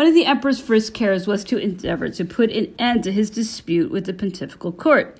One of the emperor's first cares was to endeavor to put an end to his dispute with the pontifical court.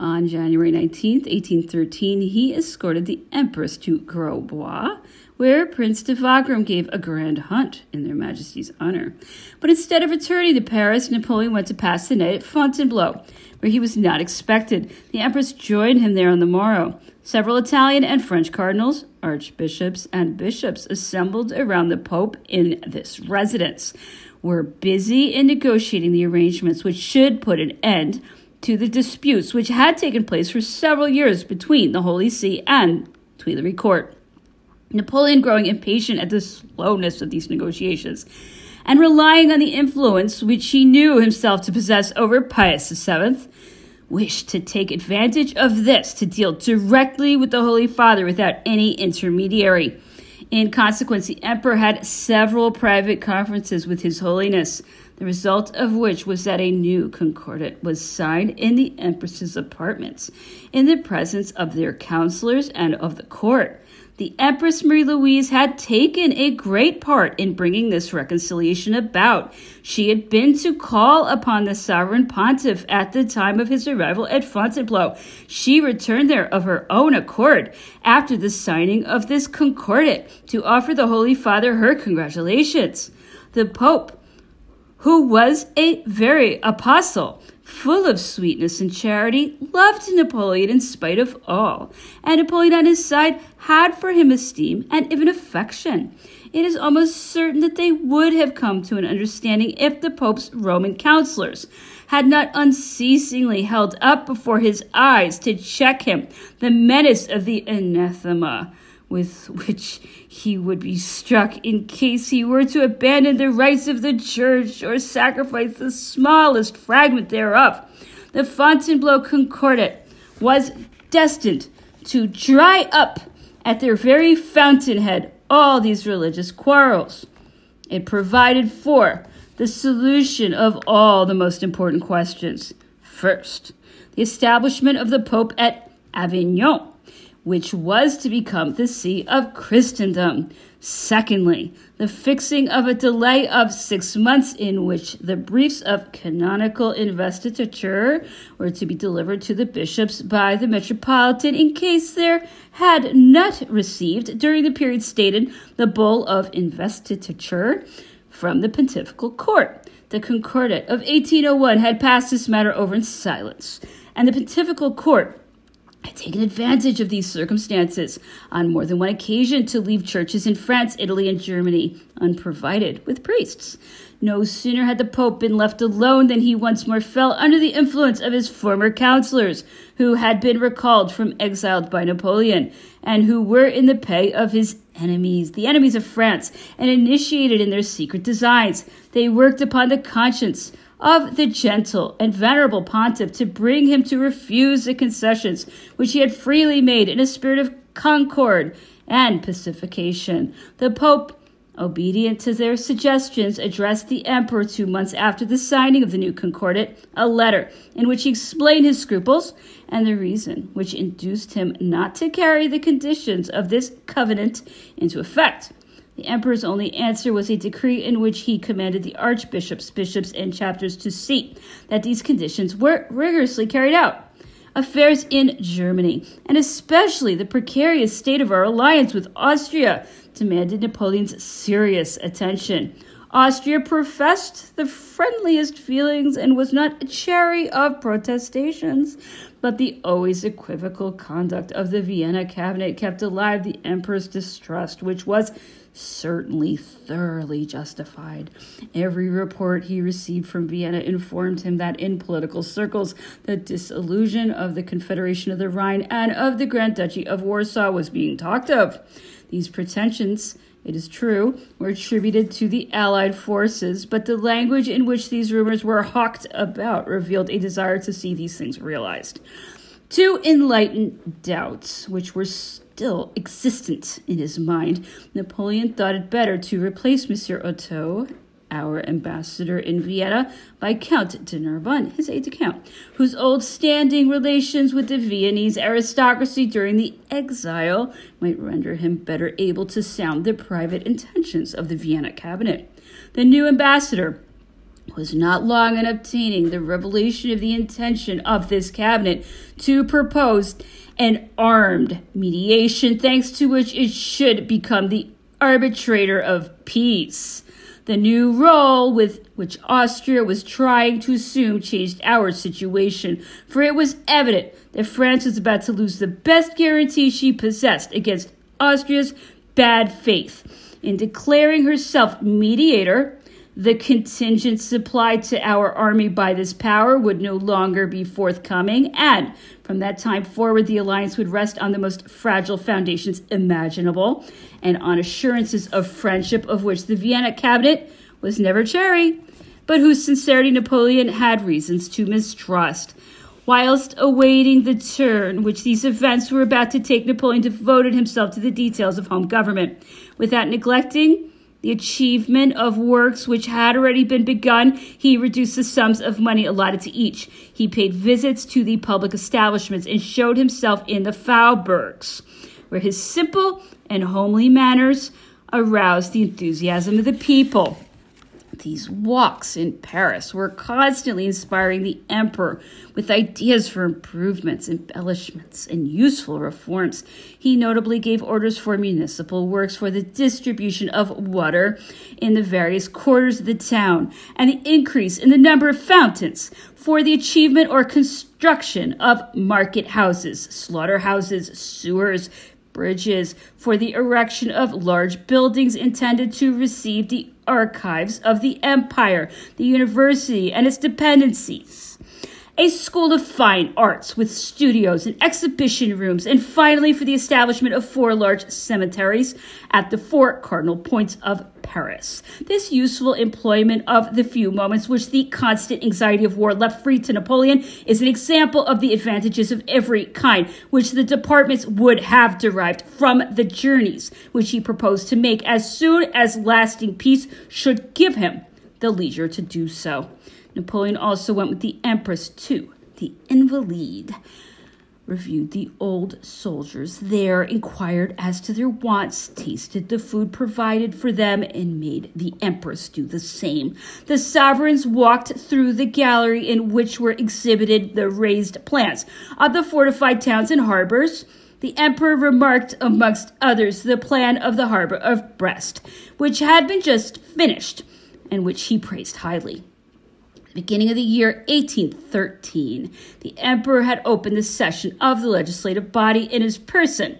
On January 19, 1813, he escorted the empress to Grosbois, where Prince de Wagram gave a grand hunt in their majesties' honor. But instead of returning to Paris, Napoleon went to pass the night at Fontainebleau, where he was not expected. The empress joined him there on the morrow. Several Italian and French cardinals, archbishops, and bishops assembled around the Pope in this residence. Were busy in negotiating the arrangements which should put an end to the disputes which had taken place for several years between the Holy See and Tuileries Court. Napoleon, growing impatient at the slowness of these negotiations, and relying on the influence which he knew himself to possess over Pius VII, wished to take advantage of this to deal directly with the Holy Father without any intermediary. In consequence, the emperor had several private conferences with His Holiness, the result of which was that a new concordat was signed in the empress's apartments, in the presence of their counselors and of the court. The Empress Marie Louise had taken a great part in bringing this reconciliation about. She had been to call upon the sovereign pontiff at the time of his arrival at Fontainebleau. She returned there of her own accord after the signing of this concordat to offer the Holy Father her congratulations. The Pope, who was a very apostle, full of sweetness and charity, loved Napoleon in spite of all, and Napoleon on his side had for him esteem and even affection. It is almost certain that they would have come to an understanding if the Pope's Roman counselors had not unceasingly held up before his eyes to check him the menace of the anathema with which he would be struck in case he were to abandon the rights of the church or sacrifice the smallest fragment thereof. The Fontainebleau Concordat was destined to dry up at their very fountainhead all these religious quarrels. It provided for the solution of all the most important questions. First, the establishment of the Pope at Avignon which was to become the see of Christendom. Secondly, the fixing of a delay of six months in which the briefs of canonical investiture were to be delivered to the bishops by the metropolitan in case there had not received, during the period stated, the bull of investiture from the pontifical court. The Concordat of 1801 had passed this matter over in silence, and the pontifical court taken advantage of these circumstances on more than one occasion to leave churches in France, Italy, and Germany unprovided with priests. No sooner had the Pope been left alone than he once more fell under the influence of his former counselors, who had been recalled from exiled by Napoleon, and who were in the pay of his enemies, the enemies of France, and initiated in their secret designs. They worked upon the conscience of the gentle and venerable pontiff to bring him to refuse the concessions which he had freely made in a spirit of concord and pacification. The Pope, obedient to their suggestions, addressed the emperor two months after the signing of the new concordat a letter in which he explained his scruples and the reason which induced him not to carry the conditions of this covenant into effect. The emperor's only answer was a decree in which he commanded the archbishops, bishops, and chapters to see that these conditions were rigorously carried out. Affairs in Germany, and especially the precarious state of our alliance with Austria, demanded Napoleon's serious attention. Austria professed the friendliest feelings and was not chary of protestations, but the always equivocal conduct of the Vienna cabinet kept alive the emperor's distrust, which was certainly thoroughly justified. Every report he received from Vienna informed him that in political circles, the dissolution of the Confederation of the Rhine and of the Grand Duchy of Warsaw was being talked of. These pretensions, it is true, were attributed to the Allied forces, but the language in which these rumors were hawked about revealed a desire to see these things realized. To enlighten doubts, which were still existent in his mind, Napoleon thought it better to replace Monsieur Otto, our ambassador in Vienna, by Count de Narbonne, his aide de camp, whose old standing relations with the Viennese aristocracy during the exile might render him better able to sound the private intentions of the Vienna cabinet. The new ambassador was not long in obtaining the revelation of the intention of this cabinet to propose an armed mediation, thanks to which it should become the arbitrator of peace. The new role with which Austria was trying to assume changed our situation, for it was evident that France was about to lose the best guarantee she possessed against Austria's bad faith. In declaring herself mediator, the contingent supplied to our army by this power would no longer be forthcoming, and from that time forward, the alliance would rest on the most fragile foundations imaginable and on assurances of friendship of which the Vienna cabinet was never chary, but whose sincerity Napoleon had reasons to mistrust. Whilst awaiting the turn which these events were about to take, Napoleon devoted himself to the details of home government without neglecting the achievement of works which had already been begun, he reduced the sums of money allotted to each. He paid visits to the public establishments and showed himself in the Faubourgs, where his simple and homely manners aroused the enthusiasm of the people. These walks in Paris were constantly inspiring the emperor with ideas for improvements, embellishments, and useful reforms. He notably gave orders for municipal works for the distribution of water in the various quarters of the town and the increase in the number of fountains for the achievement or construction of market houses, slaughterhouses, sewers, bridges, for the erection of large buildings intended to receive the archives of the empire, the university, and its dependencies. A school of fine arts with studios and exhibition rooms, and finally for the establishment of four large cemeteries at the four cardinal points of Paris. This useful employment of the few moments which the constant anxiety of war left free to Napoleon is an example of the advantages of every kind which the departments would have derived from the journeys which he proposed to make as soon as lasting peace should give him the leisure to do so. Napoleon also went with the Empress to the Invalides, reviewed the old soldiers there, inquired as to their wants, tasted the food provided for them, and made the Empress do the same. The sovereigns walked through the gallery in which were exhibited the raised plants of the fortified towns and harbors. The emperor remarked, amongst others, the plan of the harbor of Brest, which had been just finished, and which he praised highly beginning of the year 1813, the emperor had opened the session of the legislative body in his person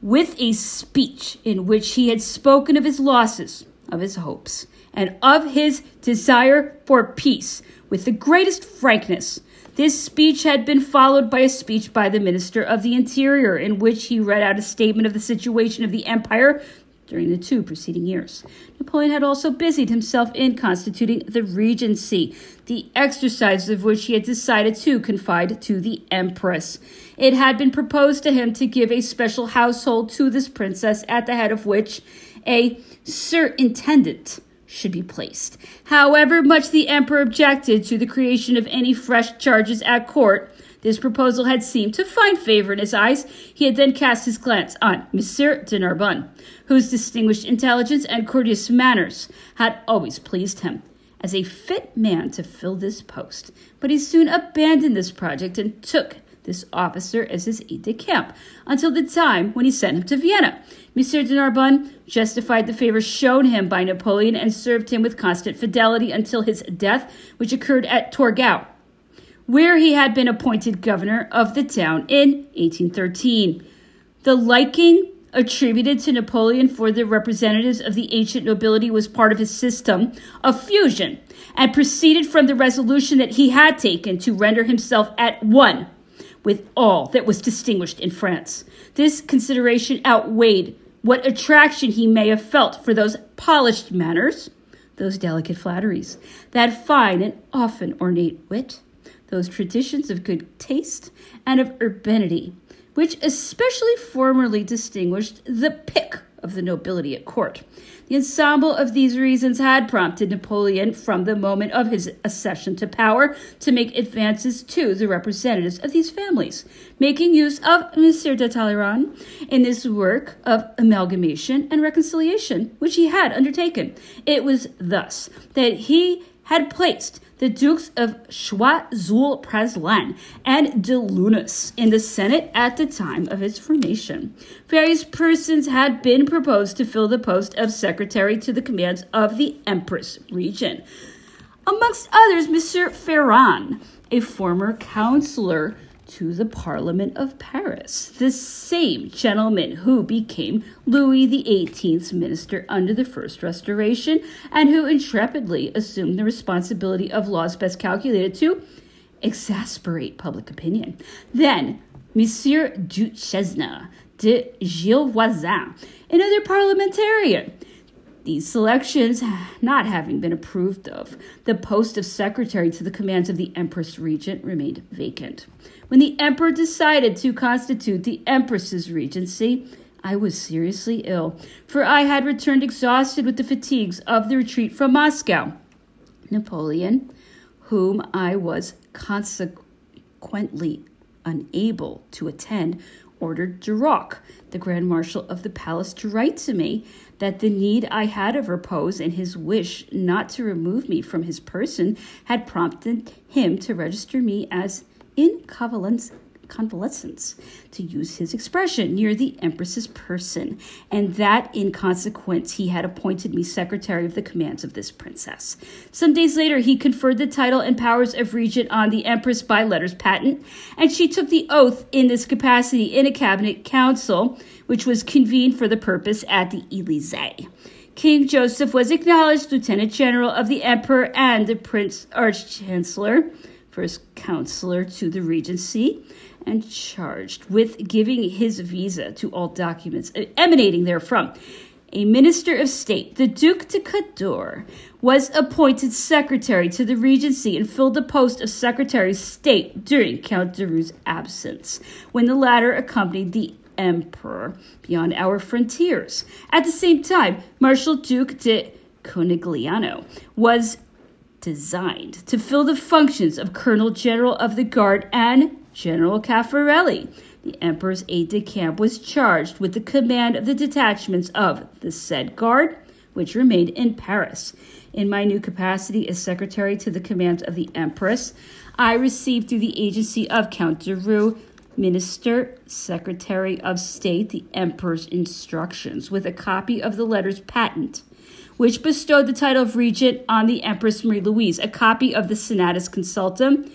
with a speech in which he had spoken of his losses, of his hopes, and of his desire for peace with the greatest frankness. This speech had been followed by a speech by the Minister of the Interior, in which he read out a statement of the situation of the empire during the two preceding years. Napoleon had also busied himself in constituting the Regency, the exercises of which he had decided to confide to the Empress. It had been proposed to him to give a special household to this princess, at the head of which a surintendant should be placed. However much the emperor objected to the creation of any fresh charges at court, this proposal had seemed to find favor in his eyes. He had then cast his glance on Monsieur de Narbonne, whose distinguished intelligence and courteous manners had always pleased him as a fit man to fill this post. But he soon abandoned this project and took this officer as his aide de camp until the time when he sent him to Vienna. Monsieur de Narbonne justified the favor shown him by Napoleon and served him with constant fidelity until his death, which occurred at Torgau where he had been appointed governor of the town in 1813. The liking attributed to Napoleon for the representatives of the ancient nobility was part of his system of fusion and proceeded from the resolution that he had taken to render himself at one with all that was distinguished in France. This consideration outweighed what attraction he may have felt for those polished manners, those delicate flatteries, that fine and often ornate wit, those traditions of good taste and of urbanity, which especially formerly distinguished the pick of the nobility at court. The ensemble of these reasons had prompted Napoleon from the moment of his accession to power to make advances to the representatives of these families, making use of Monsieur de Talleyrand in this work of amalgamation and reconciliation which he had undertaken. It was thus that he had placed the Dukes of Choiseul-Praslin and de Luynes in the Senate at the time of its formation. Various persons had been proposed to fill the post of secretary to the commands of the Empress Regent. Amongst others, Monsieur Ferrand, a former counselor to the Parliament of Paris, the same gentleman who became Louis XVIII's minister under the First Restoration and who intrepidly assumed the responsibility of laws best calculated to exasperate public opinion. Then, Monsieur Duchesne de Gilles another parliamentarian these selections not having been approved of, the post of secretary to the commands of the Empress Regent remained vacant. When the Emperor decided to constitute the Empress's regency, I was seriously ill, for I had returned exhausted with the fatigues of the retreat from Moscow. Napoleon, whom I was consequently unable to attend, ordered Duroc, the Grand Marshal of the palace, to write to me that the need I had of repose and his wish not to remove me from his person had prompted him to register me as in convalescence, to use his expression, near the Empress's person, and that in consequence he had appointed me secretary of the commands of this princess. Some days later, he conferred the title and powers of regent on the Empress by letters patent, and she took the oath in this capacity in a cabinet council which was convened for the purpose at the Elysee. King Joseph was acknowledged Lieutenant General of the Emperor and the Prince Arch-Chancellor, first counselor to the Regency, and charged with giving his visa to all documents emanating therefrom. A minister of state, the Duc de Cadore, was appointed secretary to the Regency and filled the post of Secretary of State during Count Daru's absence, when the latter accompanied the emperor beyond our frontiers. At the same time, Marshal Duke de Conegliano was designed to fill the functions of Colonel General of the Guard and General Caffarelli. The Emperor's aide de camp was charged with the command of the detachments of the said Guard, which remained in Paris. In my new capacity as secretary to the command of the Empress, I received through the agency of Count Daru Minister, Secretary of State, the Emperor's instructions, with a copy of the letters patent, which bestowed the title of Regent on the Empress Marie Louise, a copy of the Senatus Consultum,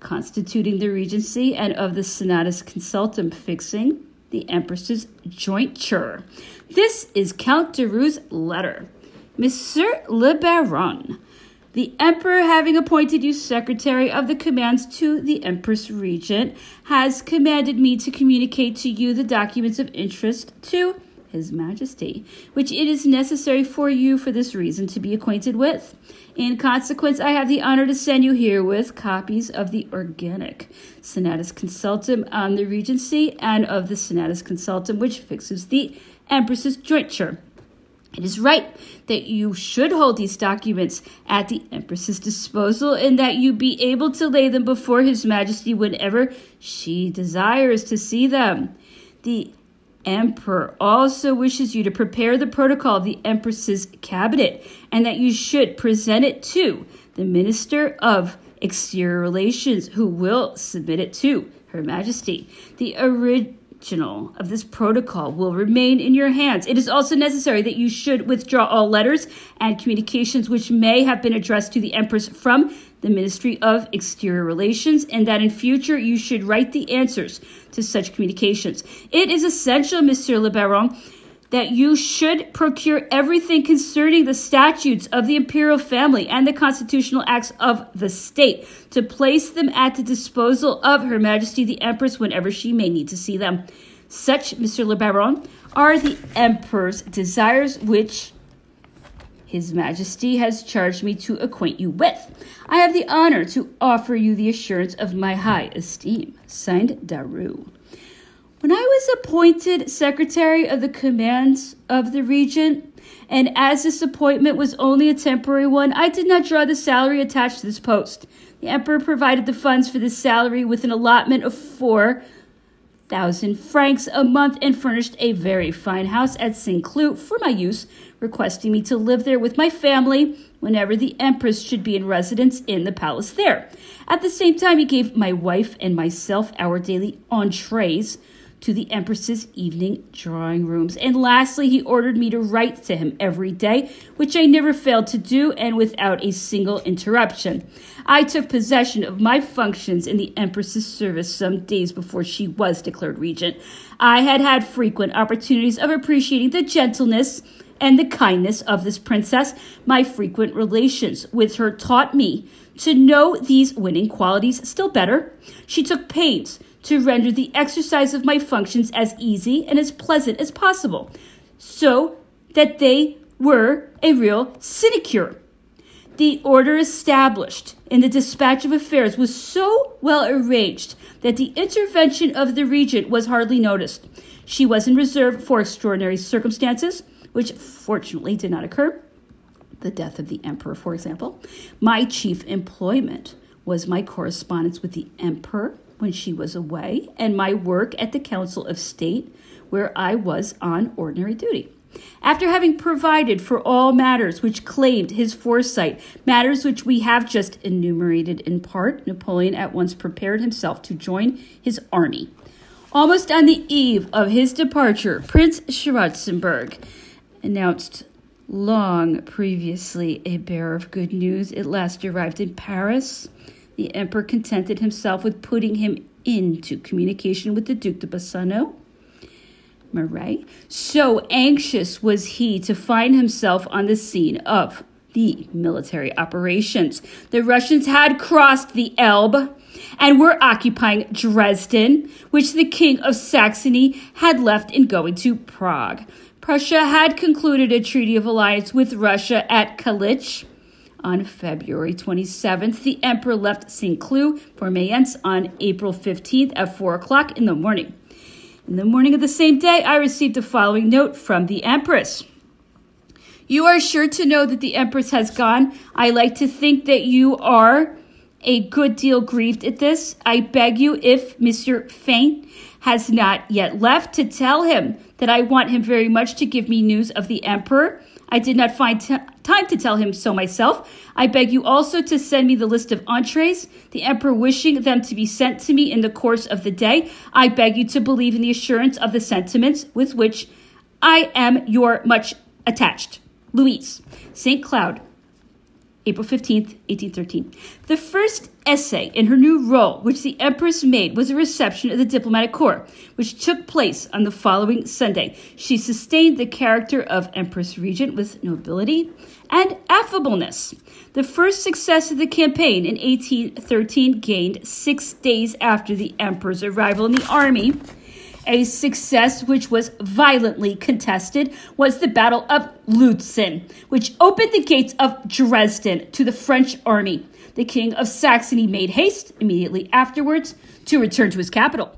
constituting the Regency, and of the Senatus Consultum fixing the Empress's jointure. This is Count Daru's letter. Monsieur le Baron, the Emperor, having appointed you Secretary of the Commands to the Empress Regent, has commanded me to communicate to you the documents of interest to His Majesty, which it is necessary for you for this reason to be acquainted with. In consequence, I have the honor to send you herewith copies of the organic Senatus Consultum on the Regency and of the Senatus Consultum which fixes the Empress's jointure. It is right that you should hold these documents at the Empress's disposal and that you be able to lay them before His Majesty whenever she desires to see them. The Emperor also wishes you to prepare the protocol of the Empress's cabinet and that you should present it to the Minister of Exterior Relations, who will submit it to Her Majesty. The original of this protocol will remain in your hands. It is also necessary that you should withdraw all letters and communications which may have been addressed to the Empress from the Ministry of Exterior Relations, and that in future you should write the answers to such communications. It is essential, Monsieur le Baron, that you should procure everything concerning the statutes of the imperial family and the constitutional acts of the state to place them at the disposal of Her Majesty the Empress whenever she may need to see them. Such, Monsieur le Baron, are the Emperor's desires which his Majesty has charged me to acquaint you with. I have the honor to offer you the assurance of my high esteem. Signed, Daru. When I was appointed secretary of the commands of the regent, and as this appointment was only a temporary one, I did not draw the salary attached to this post. The emperor provided the funds for this salary with an allotment of four thousand francs a month and furnished a very fine house at Saint Cloud for my use, requesting me to live there with my family whenever the empress should be in residence in the palace there. At the same time, he gave my wife and myself our daily entrees to the Empress's evening drawing rooms. And lastly, he ordered me to write to him every day, which I never failed to do and without a single interruption. I took possession of my functions in the Empress's service some days before she was declared regent. I had had frequent opportunities of appreciating the gentleness and the kindness of this princess. My frequent relations with her taught me to know these winning qualities still better. She took pains to render the exercise of my functions as easy and as pleasant as possible, so that they were a real sinecure. The order established in the dispatch of affairs was so well arranged that the intervention of the regent was hardly noticed. She was in reserve for extraordinary circumstances, which fortunately did not occur. The death of the emperor, for example. My chief employment was my correspondence with the emperor when she was away, and my work at the Council of State, where I was on ordinary duty. After having provided for all matters which claimed his foresight, matters which we have just enumerated in part, Napoleon at once prepared himself to join his army. Almost on the eve of his departure, Prince Schwarzenberg announced long previously a bearer of good news, at last arrived in Paris the emperor contented himself with putting him into communication with the Duke de Bassano. Maret. So anxious was he to find himself on the scene of the military operations. The Russians had crossed the Elbe and were occupying Dresden, which the King of Saxony had left in going to Prague. Prussia had concluded a treaty of alliance with Russia at Kalisch on February 27th. The emperor left St. Cloud for Mayence on April 15th at 4 o'clock in the morning. In the morning of the same day, I received the following note from the empress. You are sure to know that the empress has gone. I like to think that you are a good deal grieved at this. I beg you, if Monsieur Fain has not yet left, to tell him that I want him very much to give me news of the emperor I did not find t- time to tell him so myself. I beg you also to send me the list of entrees, the emperor wishing them to be sent to me in the course of the day. I beg you to believe in the assurance of the sentiments with which I am your much attached. Louise, St. Cloud, April 15th, 1813. The first essay in her new role, which the Empress made, was a reception of the diplomatic corps, which took place on the following Sunday. She sustained the character of Empress Regent with nobility and affableness. The first success of the campaign in 1813 gained six days after the Emperor's arrival in the army a success which was violently contested was the Battle of Lutzen, which opened the gates of Dresden to the French army. The King of Saxony made haste immediately afterwards to return to his capital.